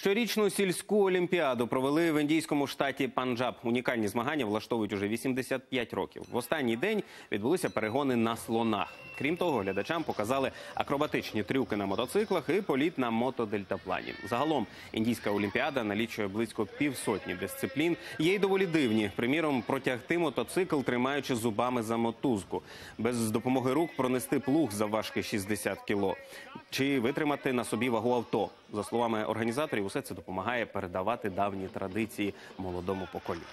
Щорічну сільську олімпіаду провели в індійському штаті Панджаб. Унікальні змагання влаштовують уже 85 років. В останній день відбулися перегони на слонах. Крім того, глядачам показали акробатичні трюки на мотоциклах і політ на мотодельтаплані. Загалом індійська олімпіада налічує близько півсотні дисциплін. Є й доволі дивні. Приміром, протягти мотоцикл, тримаючи зубами за мотузку, без допомоги рук пронести плуг завважки 60 кіло, чи витримати на собі вагу авто. За словами організаторів, усе це допомагає передавати давні традиції молодому поколінню.